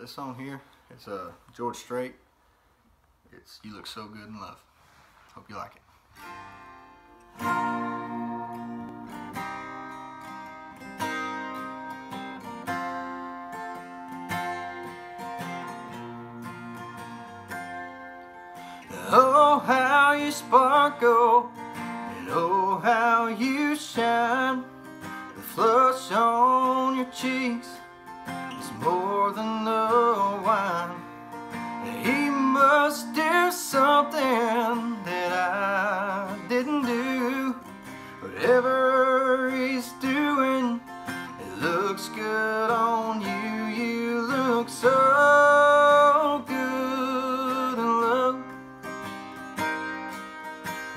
this song here, it's uh, George Strait. It's You Look So Good in Love. Hope you like it. Oh, how you sparkle, oh, how you shine. The flush on your cheeks is more than the Whatever he's doing, it looks good on you. You look so good in love.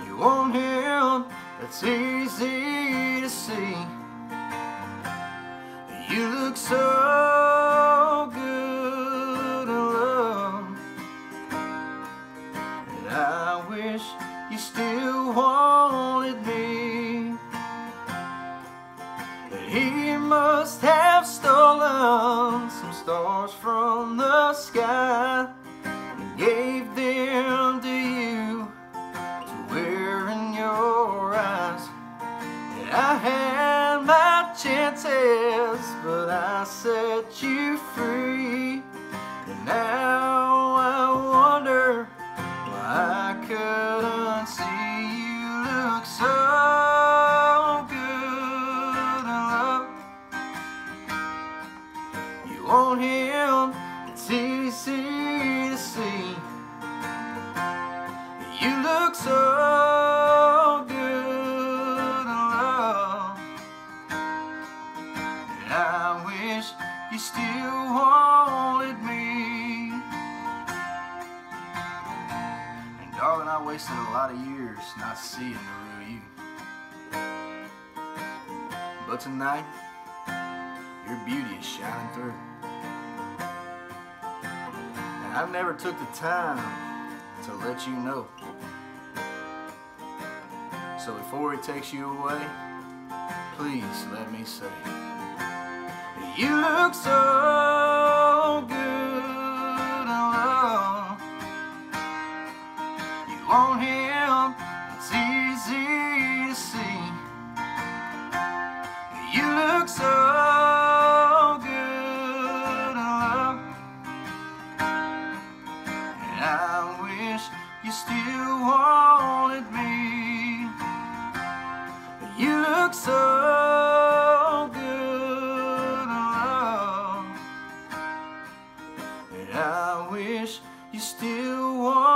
You want him, that's easy to see. You look so good in love. And I wish you still he must have stolen some stars from the sky and gave them to you to wear in your eyes. I had my chances, but I set you free. Want him, it's easy to see. You look so good love. And I wish you still wanted me. And darling, I wasted a lot of years not seeing the real you. But tonight, your beauty is shining through. And I've never took the time to let you know. So before he takes you away, please let me say, you look so good in love. You want him, it's easy to see. You look so I wish you still wanted me. You look so good oh, in love. And I wish you still wanted